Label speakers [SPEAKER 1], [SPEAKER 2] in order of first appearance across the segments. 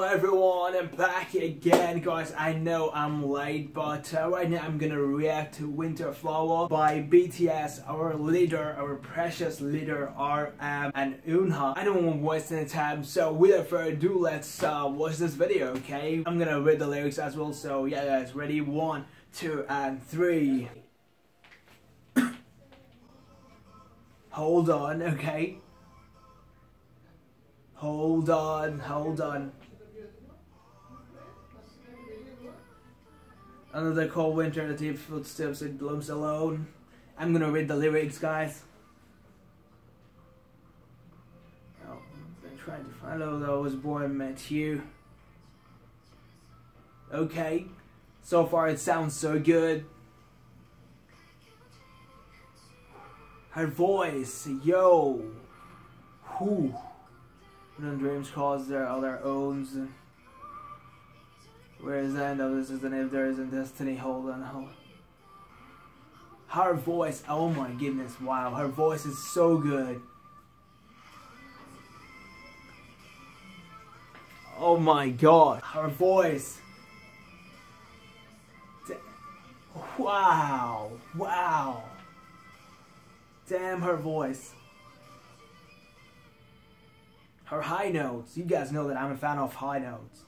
[SPEAKER 1] Hello everyone, I'm back again guys. I know I'm late, but uh, right now I'm gonna react to Winter Flower by BTS, our leader, our precious leader RM and Younha. I don't want to waste any time, so without further ado, let's uh, watch this video, okay? I'm gonna read the lyrics as well, so yeah guys, ready? One, two, and three. Hold on, okay? Hold on, hold on. Another cold winter, the deep footsteps, it blooms alone. I'm gonna read the lyrics, guys. Oh, I've been trying to find out I was born, met you. Okay, so far it sounds so good. Her voice, yo, whoo. When dreams cause their other owns. Where is the end of this is and if there isn't destiny, hold on, hold Her voice, oh my goodness, wow, her voice is so good. Oh my god, her voice. Wow, wow. Damn her voice her high notes. You guys know that I'm a fan of high notes.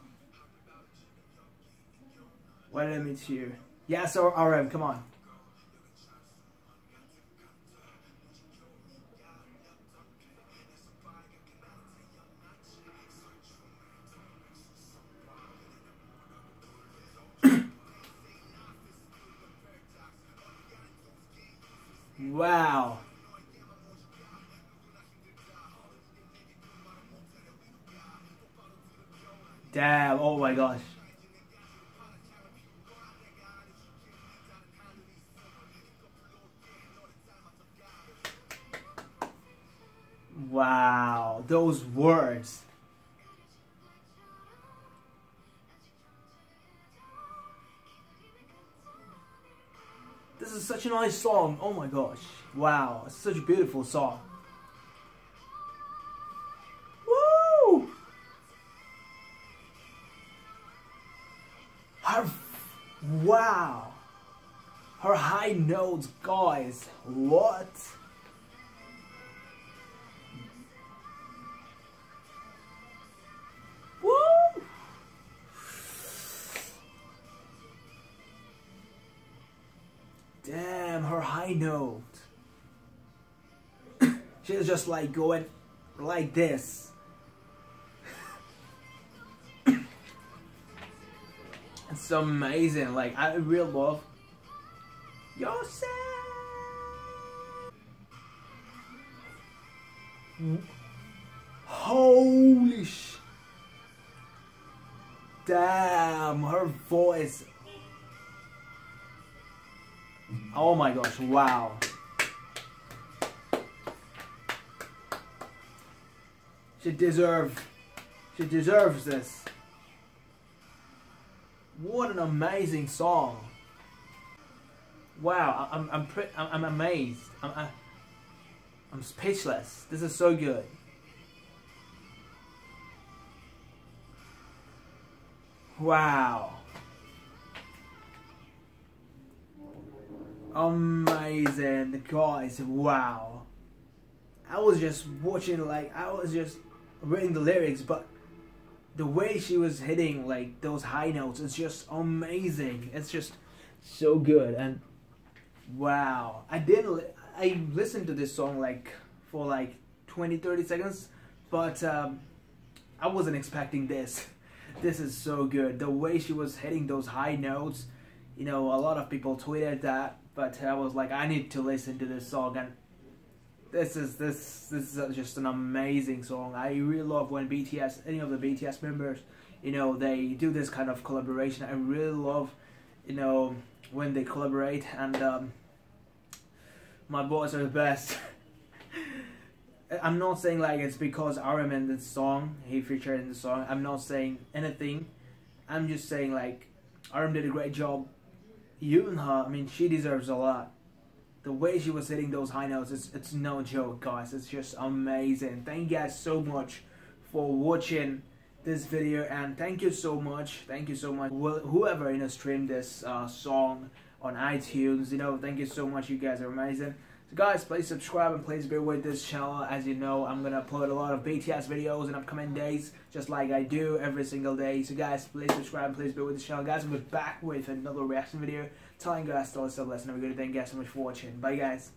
[SPEAKER 1] What did I mean to you? Yes, or RM, come on. wow. Damn, oh my gosh. Wow, those words. This is such a nice song. Oh my gosh. Wow, it's such a beautiful song. Woo! Her, wow. Her high notes, guys. What? Damn, her high note. She's just like going like this. It's amazing. Like I really love yourself. Holy sh! Damn, her voice. Oh my gosh! Wow. She deserves. She deserves this. What an amazing song! Wow, I'm I'm I'm, I'm amazed. I'm I'm speechless. This is so good. Wow. Amazing, guys. Wow. I was just watching, like, I was just reading the lyrics, but the way she was hitting like those high notes is just amazing. It's just so good and wow. I didn't I listened to this song like for like 20 30 seconds but um, I wasn't expecting this. This is so good. The way she was hitting those high notes, you know, a lot of people tweeted that, but I was like I need to listen to this song and this is this this is just an amazing song. I really love when BTS, any of the BTS members, you know, they do this kind of collaboration. I really love, you know, when they collaborate, and um, my boys are the best. I'm not saying like it's because RM in the song, he featured in the song. I'm not saying anything. I'm just saying like RM did a great job. Younha, I mean, she deserves a lot the way she was hitting those high notes, it's, it's no joke, guys. It's just amazing. Thank you guys so much for watching this video and thank you so much thank you so much whoever you know streamed this uh, song on iTunes you know thank you so much you guys are amazing so guys please subscribe and please be with this channel. As you know I'm gonna upload a lot of BTS videos in upcoming days just like I do every single day. So guys please subscribe and please be with this channel. Guys we'll be back with another reaction video telling guys to stuff lesson have a good day thank you guys so much for watching. Bye guys